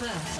First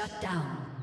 Shut down.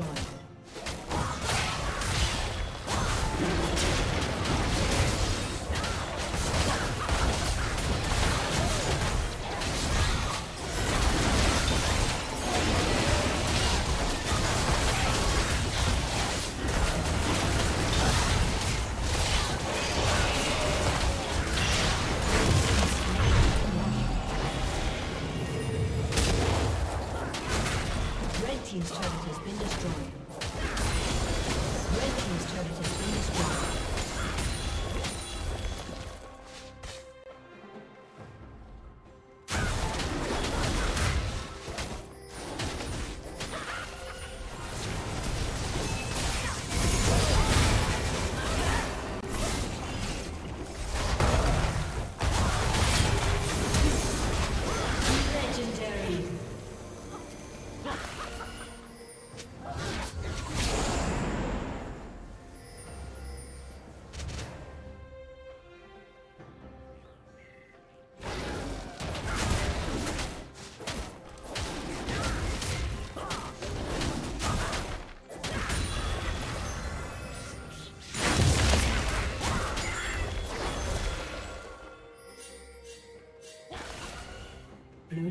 Destroyed.